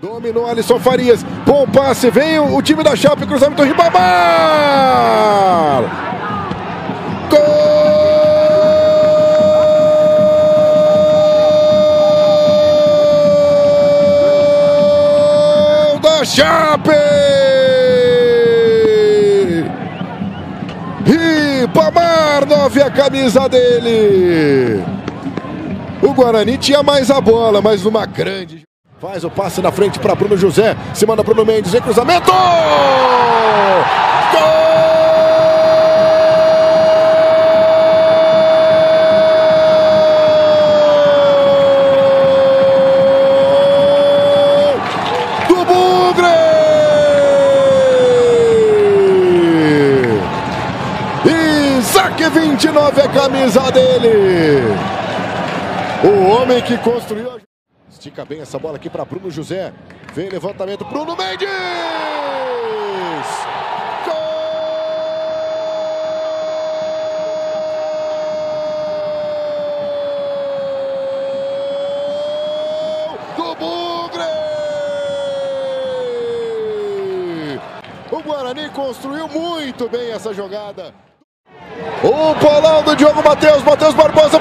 Dominou Alisson Farias. Bom passe. Vem o, o time da Chape. Cruzamento Ribamar. Gol da Chape. Ribamar, nove a camisa dele. O Guarani tinha mais a bola, mas uma grande. Faz o passe na frente para Bruno José. Se manda Bruno Mendes em cruzamento. Gol! Isaac 29 é camisa dele. O homem que construiu a Estica bem essa bola aqui para Bruno José. Vem levantamento, Bruno Mendes! Gol do Bugre! O Guarani construiu muito bem essa jogada. O bolão do Diogo Matheus, Matheus Barbosa,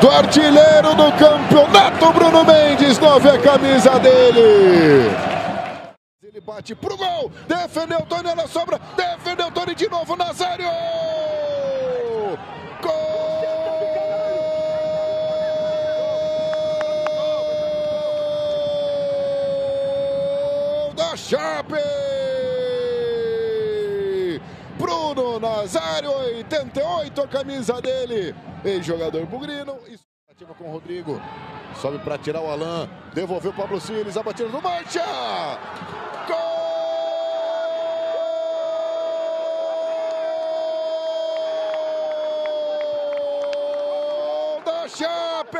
Do artilheiro do campeonato, Bruno Mendes, nove a camisa dele. Ele bate pro gol, defendeu Tony na sobra, defendeu Tony de novo, Nazário! Gol da Chape! Nazário, 88 a camisa dele. Ex-jogador bugrino. Ativa com o Rodrigo. Sobe para tirar o Alain. Devolveu o Pablo Siles. A batida do Mancha. Gol Chape!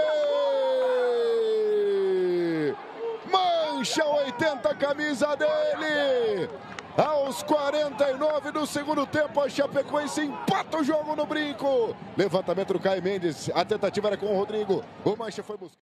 Mancha 80 a camisa dele. Aos 49 do segundo tempo, a Chapecoense empata o jogo no brinco. Levantamento do Caio Mendes. A tentativa era com o Rodrigo. O Mancha foi buscar.